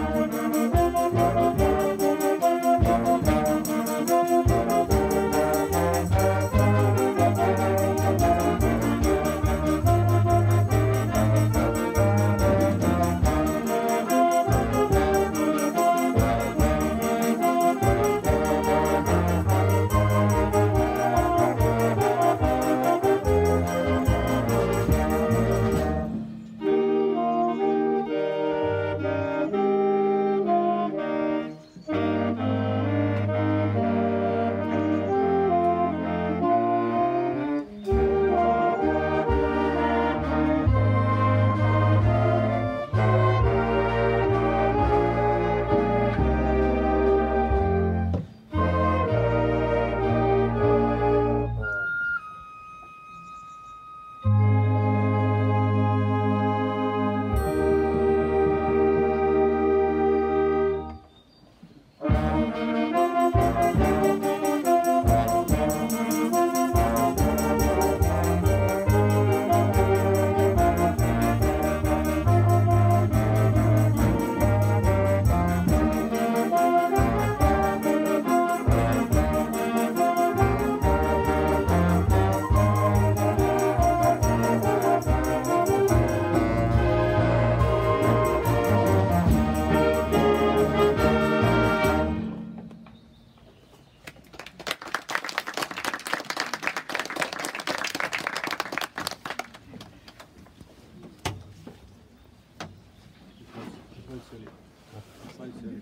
Música 最初に。